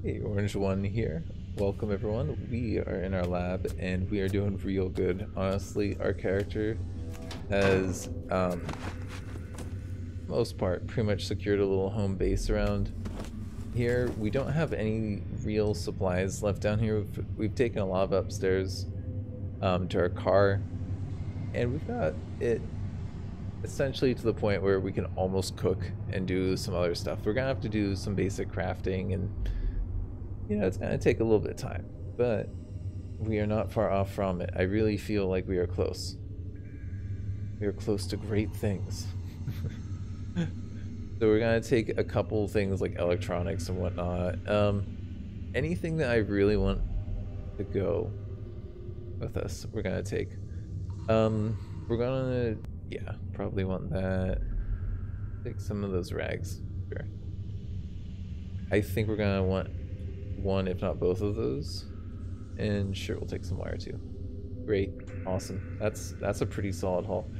Hey, Orange One here. Welcome everyone. We are in our lab and we are doing real good. Honestly, our character has, um, most part, pretty much secured a little home base around here. We don't have any real supplies left down here. We've, we've taken a lot of upstairs um, to our car and we've got it essentially to the point where we can almost cook and do some other stuff. We're gonna have to do some basic crafting and you know, it's going to take a little bit of time, but we are not far off from it. I really feel like we are close. We are close to great things. so we're going to take a couple things like electronics and whatnot. Um, anything that I really want to go with us, we're going to take. Um, we're going to, yeah, probably want that. Take some of those rags. Sure. I think we're going to want one, if not both of those. And sure, we'll take some wire too. Great, awesome. That's that's a pretty solid haul.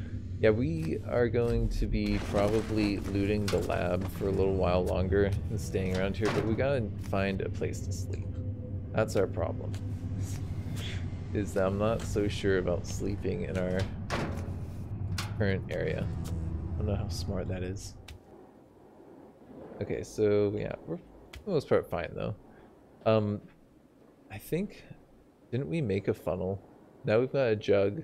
Yeah, we are going to be probably looting the lab for a little while longer and staying around here, but we gotta find a place to sleep. That's our problem. Is that I'm not so sure about sleeping in our current area. I don't know how smart that is. Okay, so yeah, we're for the most part fine though. Um, I think, didn't we make a funnel? Now we've got a jug.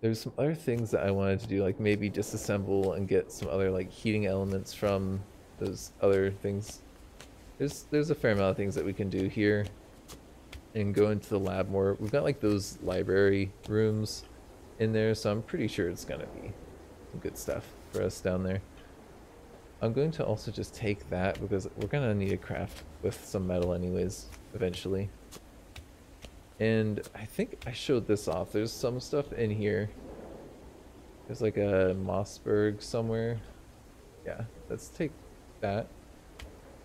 There's some other things that I wanted to do, like maybe disassemble and get some other like heating elements from those other things. There's there's a fair amount of things that we can do here and go into the lab more. We've got like those library rooms in there, so I'm pretty sure it's gonna be some good stuff for us down there. I'm going to also just take that because we're going to need a craft with some metal anyways, eventually. And I think I showed this off. There's some stuff in here. There's like a Mossberg somewhere. Yeah, let's take that.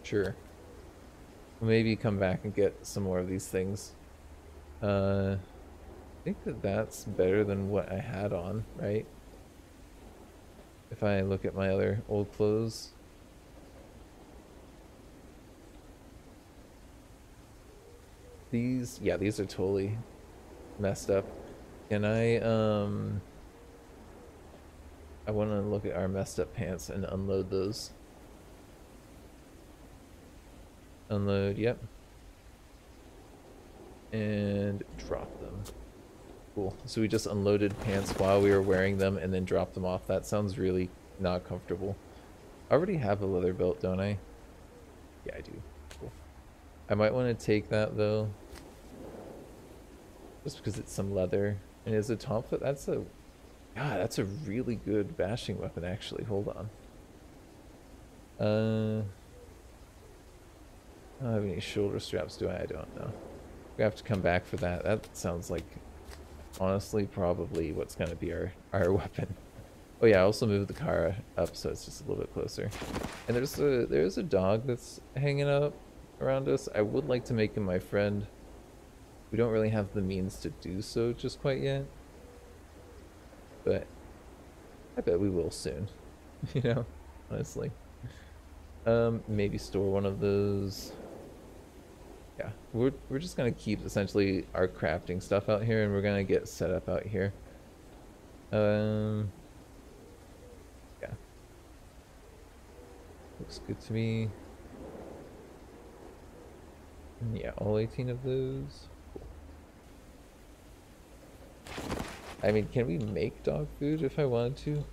Sure. Maybe come back and get some more of these things. Uh, I think that that's better than what I had on, right? If I look at my other old clothes. These, yeah, these are totally messed up. Can I, um, I want to look at our messed up pants and unload those. Unload, yep. And drop them. Cool. So we just unloaded pants while we were wearing them and then dropped them off. That sounds really not comfortable. I already have a leather belt, don't I? Yeah, I do. Cool. I might want to take that though. Just because it's some leather. And is a Tonfa? That's a... God, that's a really good bashing weapon actually. Hold on. Uh... I don't have any shoulder straps, do I? I don't know. We have to come back for that. That sounds like honestly probably what's going to be our, our weapon. Oh yeah, I also moved the car up so it's just a little bit closer. And there's a there's a dog that's hanging out around us. I would like to make him my friend. We don't really have the means to do so just quite yet. But I bet we will soon. you know, honestly. Um, maybe store one of those yeah, we're, we're just going to keep essentially our crafting stuff out here and we're going to get set up out here. Um, yeah. Looks good to me. And yeah, all 18 of those. I mean, can we make dog food if I wanted to?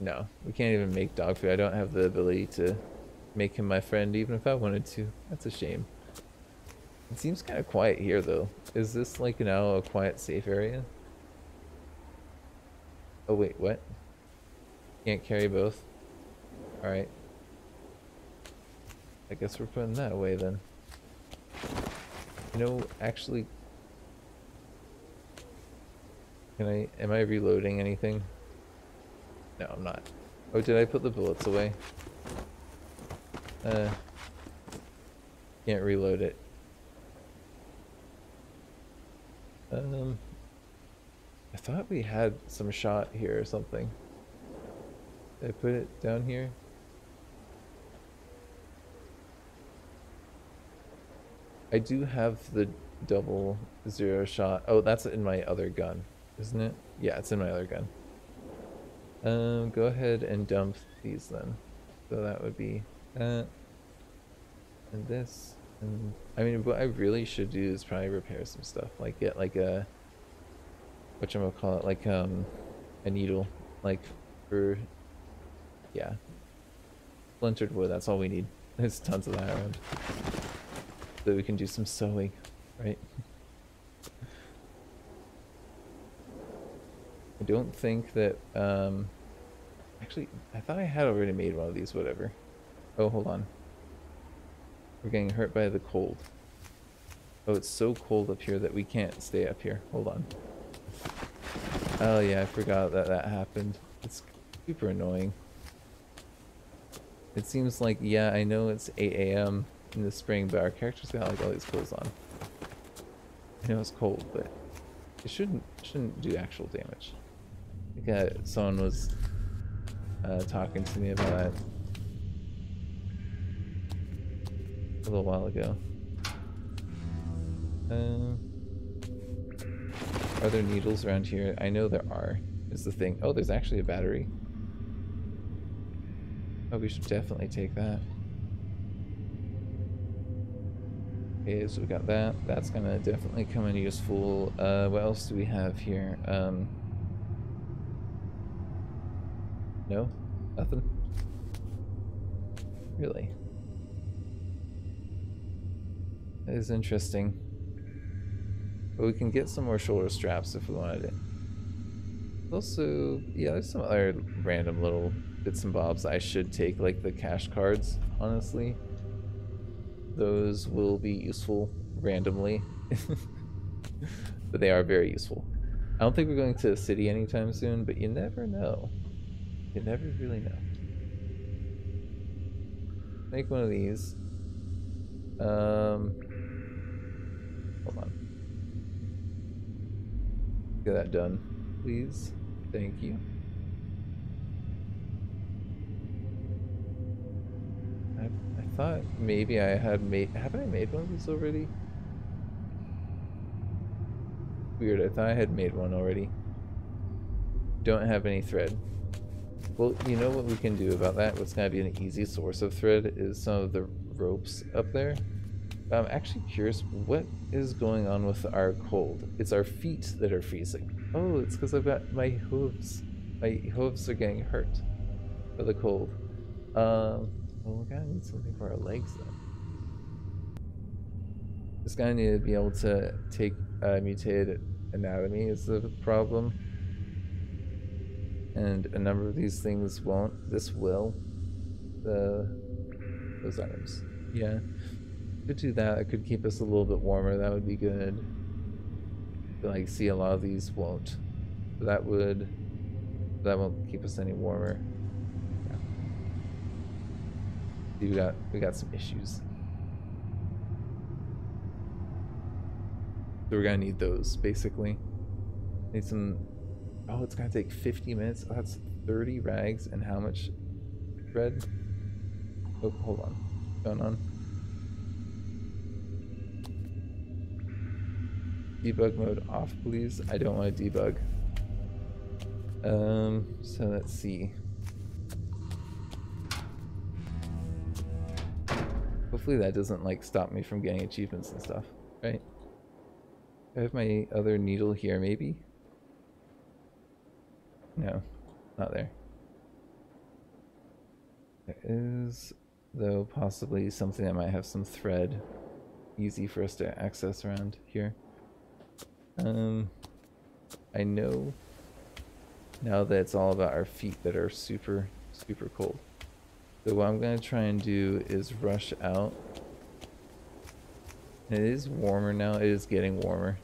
No, we can't even make dog food. I don't have the ability to make him my friend even if I wanted to. That's a shame. It seems kind of quiet here, though. Is this, like, now a quiet, safe area? Oh, wait, what? Can't carry both? Alright. I guess we're putting that away, then. You know, actually... Can I... Am I reloading anything? No, I'm not. Oh, did I put the bullets away? Uh... Can't reload it. Um, I thought we had some shot here or something. Did I put it down here? I do have the double zero shot. Oh, that's in my other gun, isn't it? Yeah, it's in my other gun. Um, go ahead and dump these then. So that would be that. And this. And I mean, what I really should do is probably repair some stuff, like get like a what you call it, like um a needle, like for yeah, splintered wood. That's all we need. There's tons of that around, so we can do some sewing, right? I don't think that um actually I thought I had already made one of these. Whatever. Oh, hold on. We're getting hurt by the cold. Oh, it's so cold up here that we can't stay up here. Hold on. Oh yeah, I forgot that that happened. It's super annoying. It seems like, yeah, I know it's 8 a.m. in the spring, but our characters got like all these clothes on. I know it's cold, but it shouldn't shouldn't do actual damage. I think uh, someone was uh, talking to me about that a little while ago. Uh, are there needles around here? I know there are, is the thing. Oh, there's actually a battery. Oh, we should definitely take that. Okay, so we got that. That's gonna definitely come in useful. Uh, what else do we have here? Um, no? Nothing? Really? Is interesting. But we can get some more shoulder straps if we wanted it. Also, yeah, there's some other random little bits and bobs I should take, like the cash cards, honestly. Those will be useful randomly. but they are very useful. I don't think we're going to a city anytime soon, but you never know. You never really know. Make one of these. Um, hold on. Get that done, please. Thank you. I, I thought maybe I had made... Haven't I made one of these already? Weird, I thought I had made one already. Don't have any thread. Well, you know what we can do about that? What's going to be an easy source of thread is some of the ropes up there. I'm actually curious, what is going on with our cold? It's our feet that are freezing. Oh, it's because I've got my hooves. My hooves are getting hurt by the cold. Um, well, we're gonna need something for our legs then. This guy need to be able to take uh, mutated anatomy is the problem. And a number of these things won't. This will. The those items. Yeah. Could do that. It could keep us a little bit warmer. That would be good. But like, see, a lot of these won't. But that would. That won't keep us any warmer. Yeah. We got we got some issues. So we're gonna need those basically. Need some. Oh, it's gonna take 50 minutes. Oh, that's 30 rags and how much thread? Oh, hold on. What's going on? Debug mode off, please. I don't want to debug. Um, so let's see. Hopefully that doesn't like stop me from getting achievements and stuff, right? I have my other needle here, maybe? No, not there. There is, though, possibly something that might have some thread easy for us to access around here. Um, I know now that it's all about our feet that are super, super cold. So what I'm going to try and do is rush out. It is warmer now. It is getting warmer.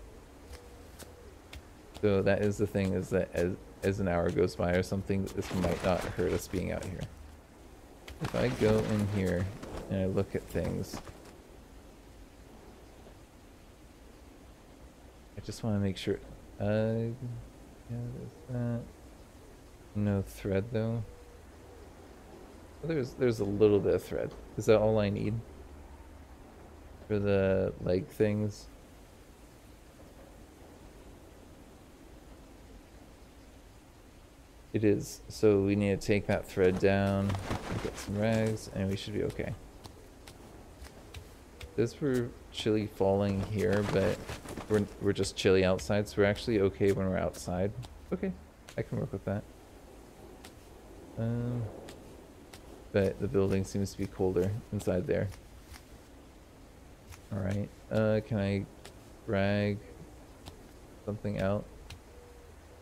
So that is the thing is that as, as an hour goes by or something, this might not hurt us being out here. If I go in here and I look at things, I just want to make sure. Uh, yeah, there's that. No thread though. There's there's a little bit of thread. Is that all I need? for the leg things. It is. So we need to take that thread down, get some rags, and we should be okay. This we're chilly falling here, but we're, we're just chilly outside, so we're actually okay when we're outside. Okay, I can work with that. Um, but the building seems to be colder inside there. Alright, uh, can I drag something out?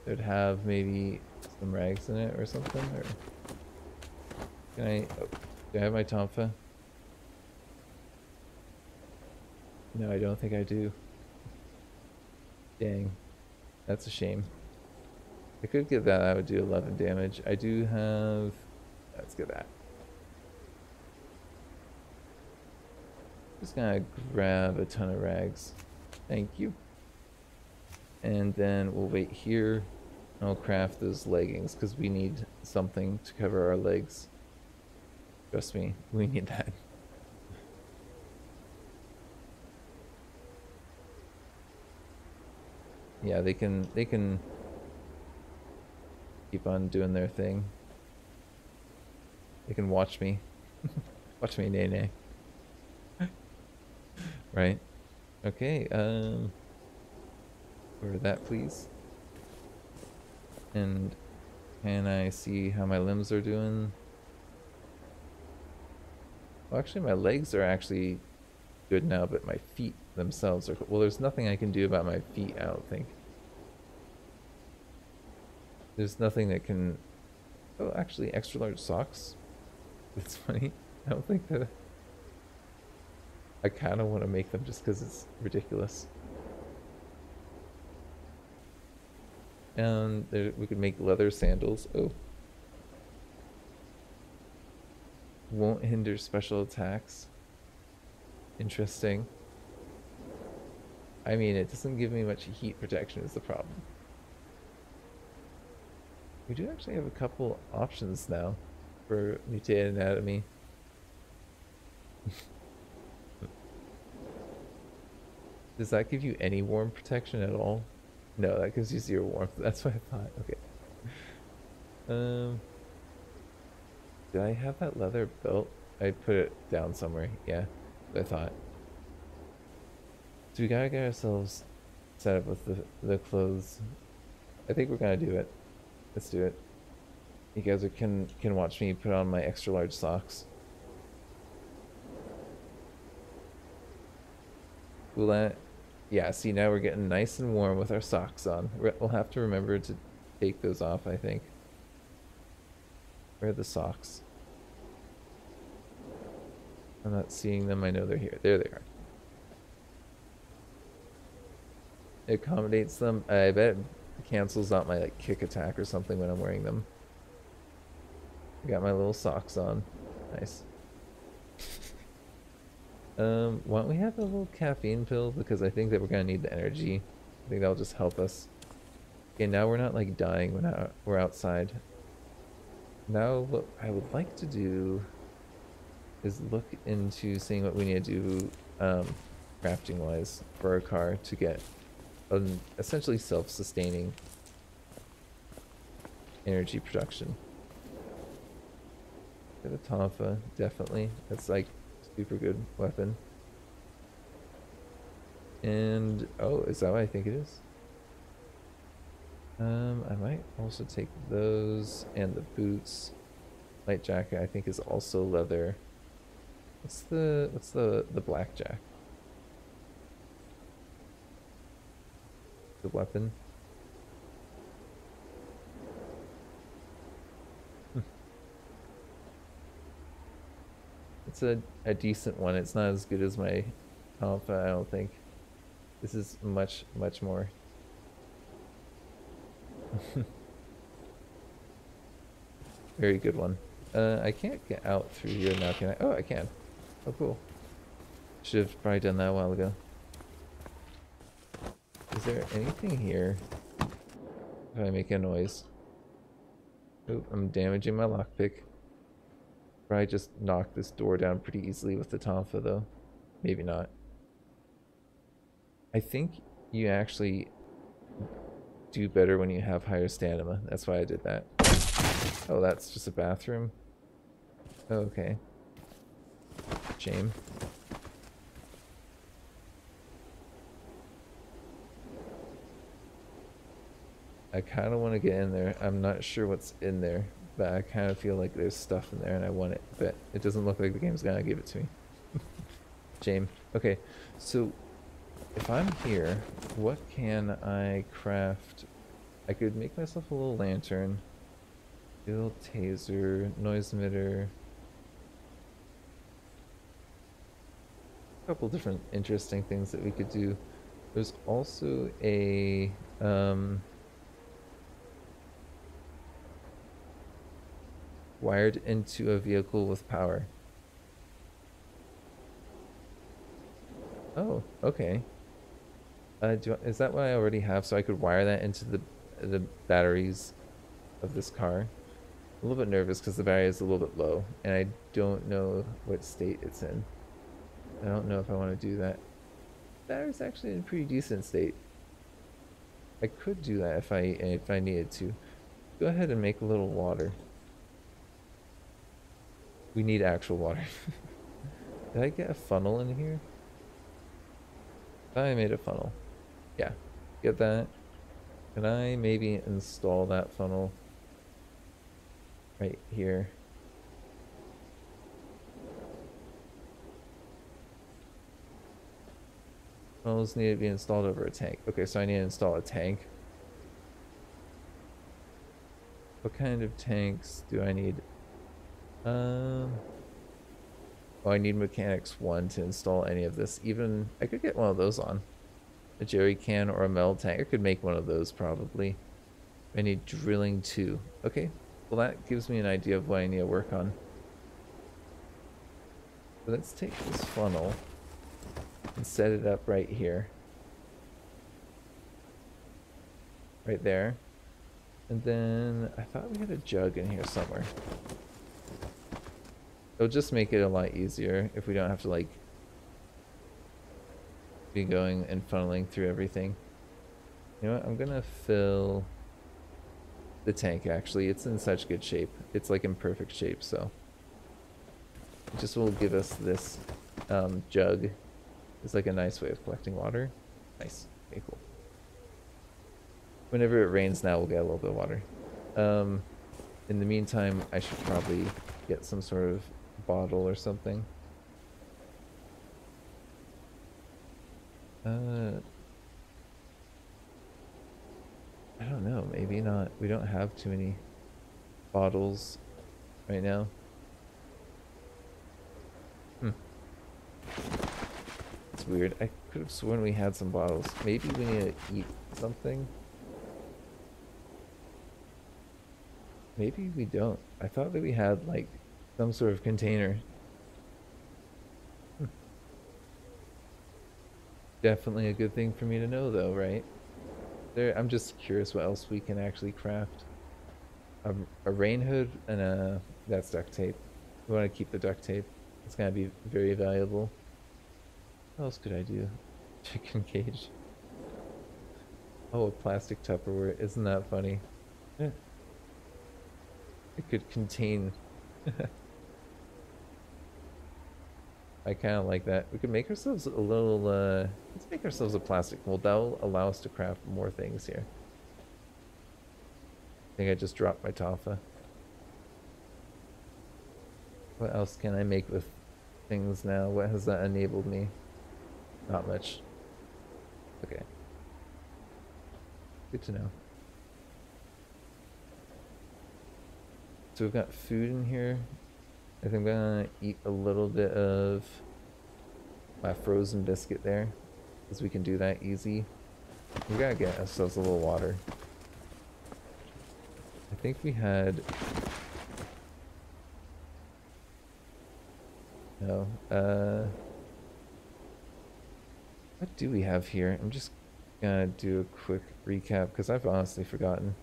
It would have maybe some rags in it or something, or... Can I... Oh, do I have my tonfa? No, I don't think I do. Dang. That's a shame. I could get that, I would do 11 damage. I do have... Let's get that. Just gonna grab a ton of rags. Thank you. And then we'll wait here. And I'll craft those leggings because we need something to cover our legs. Trust me, we need that. Yeah, they can they can keep on doing their thing. They can watch me. watch me, nay nay. right? Okay, um order that please. And can I see how my limbs are doing? Well, actually, my legs are actually good now, but my feet themselves are... Well, there's nothing I can do about my feet, I don't think. There's nothing that can... Oh, actually, extra large socks. It's funny. I don't think that... I kind of want to make them just because it's ridiculous. And there, we could make leather sandals. Oh. Won't hinder special attacks. Interesting. I mean, it doesn't give me much heat protection is the problem. We do actually have a couple options now for mutated anatomy. Does that give you any warm protection at all? No, that gives you zero warmth. That's what I thought. Okay. Um, did I have that leather belt? I put it down somewhere. Yeah, I thought. So we gotta get ourselves set up with the, the clothes. I think we're gonna do it. Let's do it. You guys can can watch me put on my extra large socks. Will that uh, yeah, see now we're getting nice and warm with our socks on. We'll have to remember to take those off, I think. Where are the socks? I'm not seeing them. I know they're here. There they are. It accommodates them. I bet cancels out my like kick attack or something when I'm wearing them. I got my little socks on. Nice. Um, why don't we have a little caffeine pill? Because I think that we're gonna need the energy. I think that'll just help us. Okay, now we're not like dying when out, we're outside. Now what I would like to do is look into seeing what we need to do um, crafting wise for our car to get an essentially self-sustaining energy production. Get a Tonfa, definitely. That's like super good weapon. And, oh, is that what I think it is? Um, I might also take those and the boots. Light jacket I think is also leather. What's the, what's the, the black The weapon? It's a, a decent one. It's not as good as my Alpha, I don't think. This is much, much more. Very good one. Uh, I can't get out through here now, can I? Oh, I can. Oh, cool. Should have probably done that a while ago. There anything here? If I make a noise. Oh, I'm damaging my lockpick. Probably just knock this door down pretty easily with the Tonfa, though. Maybe not. I think you actually do better when you have higher stamina. That's why I did that. Oh, that's just a bathroom? Okay. Shame. I kind of want to get in there. I'm not sure what's in there, but I kind of feel like there's stuff in there and I want it, but it doesn't look like the game's gonna give it to me. James. Okay, so if I'm here, what can I craft? I could make myself a little lantern, build taser, noise emitter. A couple different interesting things that we could do. There's also a um, wired into a vehicle with power. Oh, okay. Uh, do, is that what I already have? So I could wire that into the the batteries of this car. A little bit nervous because the battery is a little bit low, and I don't know what state it's in. I don't know if I want to do that. The battery's actually in a pretty decent state. I could do that if I if I needed to. Go ahead and make a little water. We need actual water. Did I get a funnel in here? I made a funnel. Yeah, get that. Can I maybe install that funnel right here? Funnels need to be installed over a tank. Okay, so I need to install a tank. What kind of tanks do I need? Um, oh, I need mechanics one to install any of this. Even I could get one of those on a jerry can or a metal tank. I could make one of those probably. I need drilling two. Okay, well that gives me an idea of what I need to work on. let's take this funnel and set it up right here. Right there. And then I thought we had a jug in here somewhere. It'll just make it a lot easier if we don't have to like be going and funneling through everything. You know what? I'm gonna fill the tank actually. It's in such good shape. It's like in perfect shape, so it just will give us this um, jug. It's like a nice way of collecting water. Nice. Okay, cool. Whenever it rains now, we'll get a little bit of water. Um, in the meantime, I should probably get some sort of bottle or something. Uh, I don't know. Maybe not. We don't have too many bottles right now. Hmm. It's weird. I could have sworn we had some bottles. Maybe we need to eat something. Maybe we don't. I thought that we had like some sort of container hmm. definitely a good thing for me to know though, right? There, I'm just curious what else we can actually craft. A, a rain hood and a, that's duct tape. We want to keep the duct tape. It's going to be very valuable. What else could I do? Chicken cage. Oh, a plastic Tupperware. Isn't that funny? Yeah. It could contain I kind of like that. We can make ourselves a little, uh, let's make ourselves a plastic mold. That'll allow us to craft more things here. I think I just dropped my Tonfa. What else can I make with things now? What has that enabled me? Not much. Okay. Good to know. So we've got food in here. I think I'm gonna eat a little bit of my frozen biscuit there, because we can do that easy. We gotta get ourselves a little water. I think we had... No, uh... What do we have here? I'm just gonna do a quick recap, because I've honestly forgotten.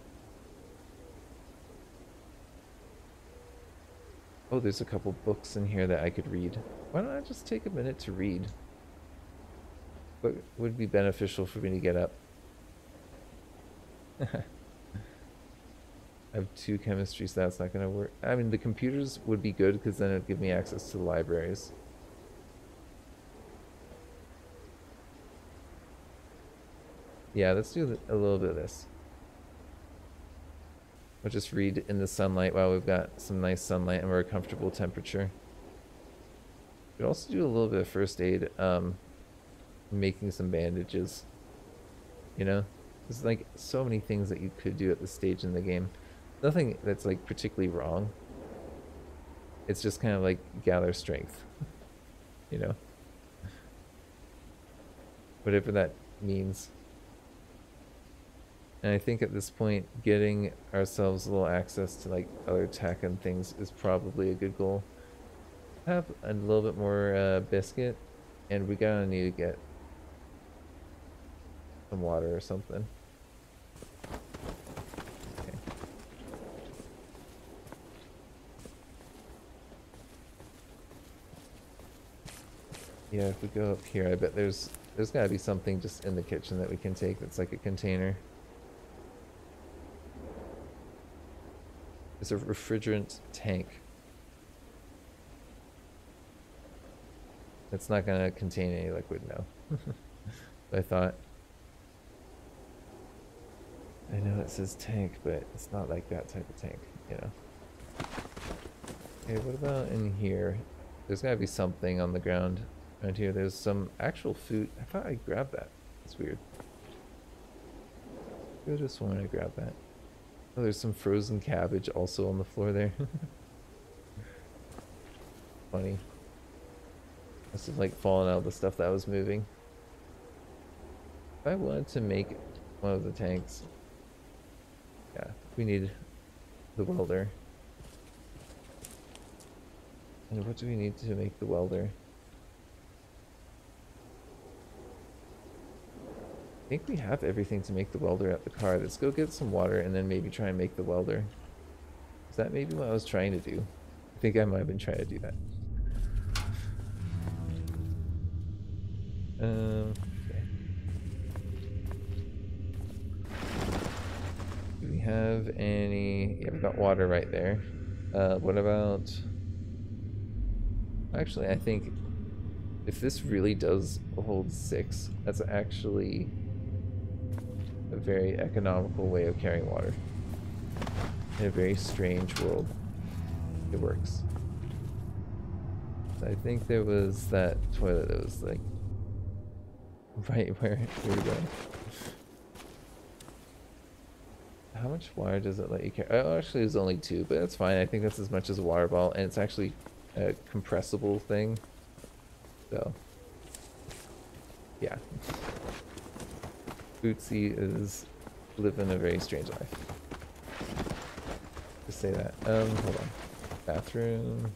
Oh, there's a couple books in here that I could read. Why don't I just take a minute to read? What would be beneficial for me to get up? I have two chemistry, so that's not going to work. I mean, the computers would be good because then it would give me access to the libraries. Yeah, let's do a little bit of this. We'll just read in the sunlight while we've got some nice sunlight and we're a comfortable temperature. We could also do a little bit of first aid, um, making some bandages. You know? There's like so many things that you could do at this stage in the game. Nothing that's like particularly wrong. It's just kind of like gather strength. you know? Whatever that means. And I think at this point, getting ourselves a little access to like other tech and things is probably a good goal. Have a little bit more uh, biscuit, and we gotta need to get some water or something. Yeah, if we go up here, I bet there's there's gotta be something just in the kitchen that we can take that's like a container. It's a refrigerant tank. It's not going to contain any liquid, no. I thought. I know it says tank, but it's not like that type of tank, you know. Okay, what about in here? There's gotta be something on the ground around here. There's some actual food. I thought I grabbed that. It's weird. I just want to grab that. Oh, there's some frozen cabbage also on the floor there. Funny. Must have like fallen out of the stuff that was moving. If I wanted to make one of the tanks, yeah, we need the welder. And what do we need to make the welder? I think we have everything to make the welder at the car. Let's go get some water and then maybe try and make the welder. Is that maybe what I was trying to do? I think I might have been trying to do that. Um, okay. Do we have any... Yeah, we've got water right there. Uh, what about... Actually, I think if this really does hold six, that's actually a very economical way of carrying water. In a very strange world, it works. I think there was that toilet that was like right where we going. How much water does it let you carry? Oh, actually, it's only two, but that's fine. I think that's as much as a water bottle, and it's actually a compressible thing. So, yeah. Bootsie is living a very strange life. To say that. Um, hold on. Bathroom.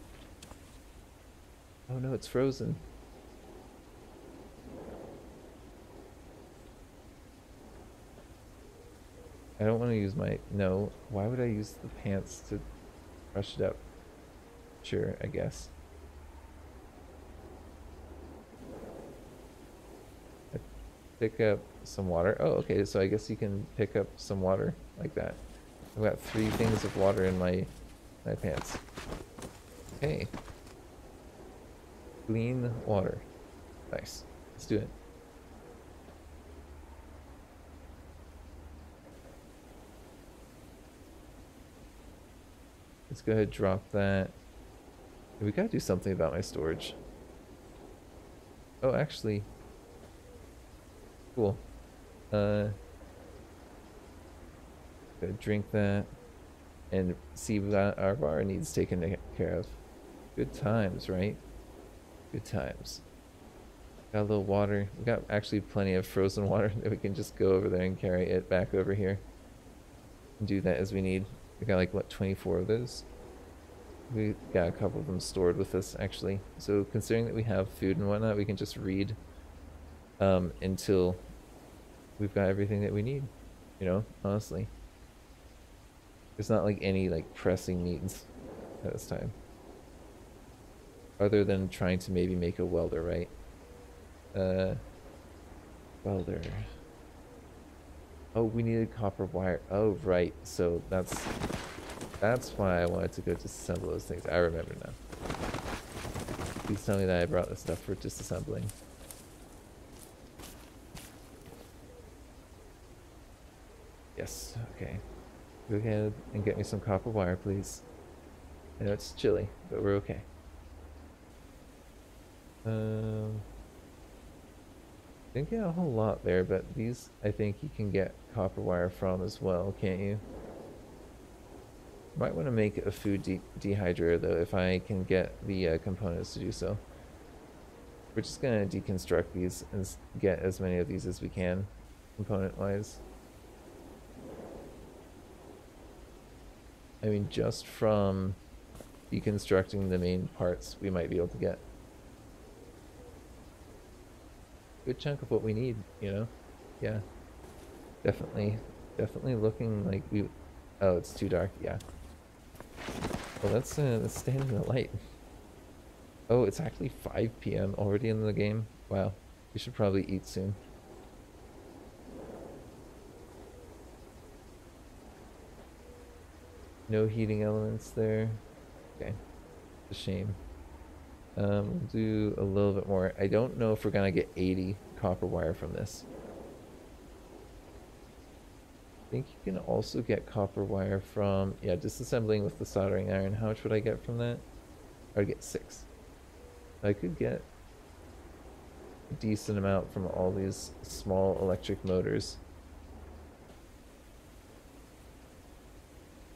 Oh no, it's frozen. I don't want to use my... No. Why would I use the pants to brush it up? Sure, I guess. Pick up some water. Oh, okay, so I guess you can pick up some water like that. I've got three things of water in my, my pants. Okay. Clean water. Nice. Let's do it. Let's go ahead and drop that. We gotta do something about my storage. Oh, actually, Cool. Uh, drink that and see that our bar needs taken care of. Good times, right? Good times. Got a little water. We got actually plenty of frozen water that we can just go over there and carry it back over here. And do that as we need. We got like, what, 24 of those? We got a couple of them stored with us, actually. So considering that we have food and whatnot, we can just read um, until we've got everything that we need. You know, honestly. There's not like any like pressing needs at this time. Other than trying to maybe make a welder, right? Uh welder. Oh, we needed copper wire. Oh, right. So that's that's why I wanted to go disassemble those things. I remember now. Please tell me that I brought the stuff for disassembling. Yes, okay. Go ahead and get me some copper wire, please. I know it's chilly, but we're okay. Um, didn't get a whole lot there, but these I think you can get copper wire from as well, can't you? Might want to make a food de dehydrator though, if I can get the uh, components to do so. We're just gonna deconstruct these and get as many of these as we can, component-wise. I mean, just from deconstructing the main parts, we might be able to get a good chunk of what we need, you know? Yeah. Definitely, definitely looking like we... Oh, it's too dark, yeah. Well, let's, uh, let's stand in the light. Oh, it's actually 5 p.m. already in the game? Wow. We should probably eat soon. No heating elements there. Okay. It's a shame. Um, we'll do a little bit more. I don't know if we're going to get 80 copper wire from this. I think you can also get copper wire from, yeah, disassembling with the soldering iron. How much would I get from that? I'd get six. I could get a decent amount from all these small electric motors.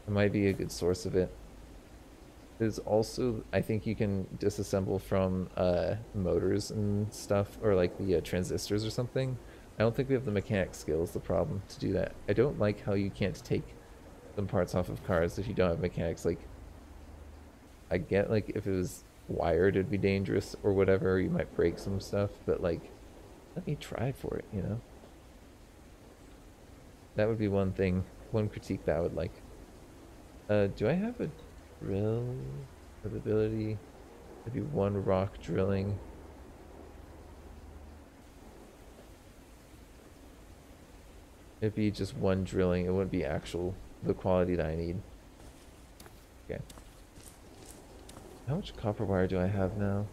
It might be a good source of it. There's also, I think you can disassemble from uh, motors and stuff, or like the uh, transistors or something. I don't think we have the mechanic skills, the problem, to do that. I don't like how you can't take some parts off of cars if you don't have mechanics. Like, I get, like, if it was wired, it'd be dangerous or whatever, you might break some stuff, but, like, let me try for it, you know? That would be one thing, one critique that I would like. Uh, do I have a drill ability? Maybe one rock drilling. It'd be just one drilling. It wouldn't be actual, the quality that I need. Okay. How much copper wire do I have now?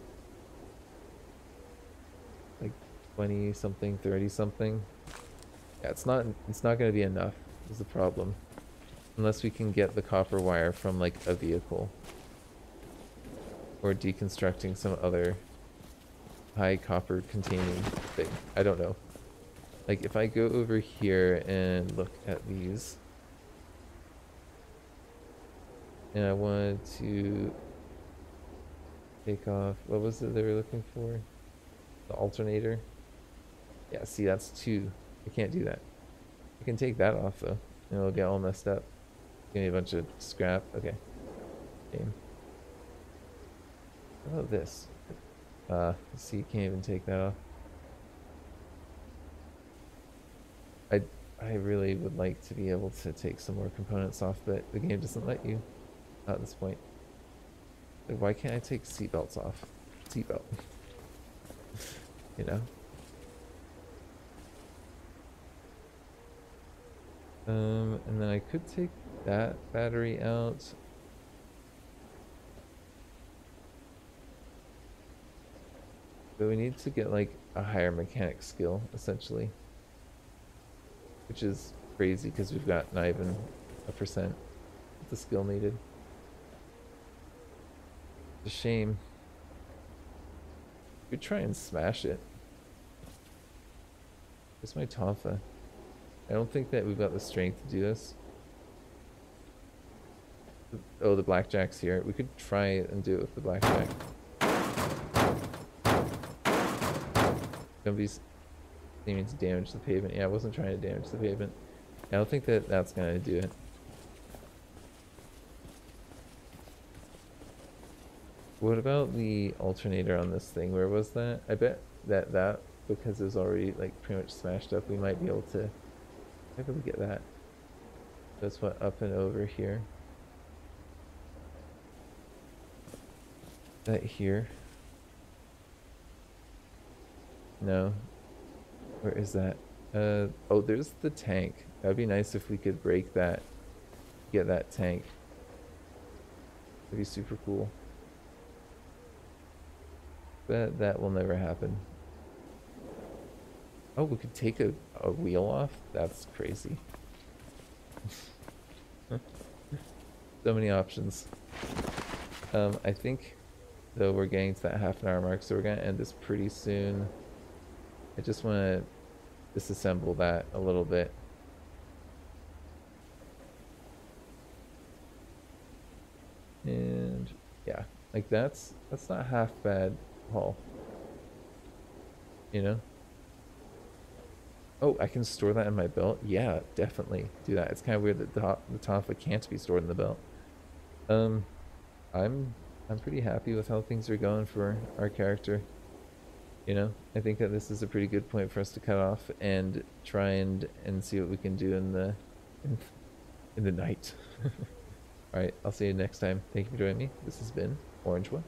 Like 20 something, 30 something? Yeah, it's not, it's not going to be enough is the problem. Unless we can get the copper wire from like a vehicle. Or deconstructing some other high copper containing thing. I don't know. Like if I go over here and look at these. And I wanted to take off, what was it they were looking for? The alternator? Yeah, see that's two. I can't do that. I can take that off though. And it'll get all messed up. Give me a bunch of scrap. Okay. Game. How about this? Uh, see, you can't even take that off. I, I really would like to be able to take some more components off, but the game doesn't let you at this point. Like, why can't I take seatbelts off? Seatbelt. you know? Um, and then I could take that battery out. But we need to get like a higher mechanic skill, essentially. Which is crazy because we've got not even a percent of the skill needed. It's a shame. We try and smash it. Where's my Tonfa? I don't think that we've got the strength to do this. Oh, the blackjack's here. We could try and do it with the blackjack. Nobody's seeming to damage the pavement. Yeah, I wasn't trying to damage the pavement. I don't think that that's going to do it. What about the alternator on this thing? Where was that? I bet that that, because it was already like pretty much smashed up, we might be able to... How could we get that? That's what, up and over here. That here. No. Where is that? Uh, oh, there's the tank. That'd be nice if we could break that, get that tank. That'd be super cool. But that will never happen. Oh, we could take a, a wheel off? That's crazy. so many options. Um, I think, though, we're getting to that half an hour mark, so we're going to end this pretty soon. I just want to disassemble that a little bit. And yeah, like that's that's not half bad haul. You know? Oh, I can store that in my belt? Yeah, definitely do that. It's kind of weird that the, the Tonfa can't be stored in the belt. Um, I'm I'm pretty happy with how things are going for our character. You know, I think that this is a pretty good point for us to cut off and try and and see what we can do in the in, in the night. All right, I'll see you next time. Thank you for joining me. This has been Orange One.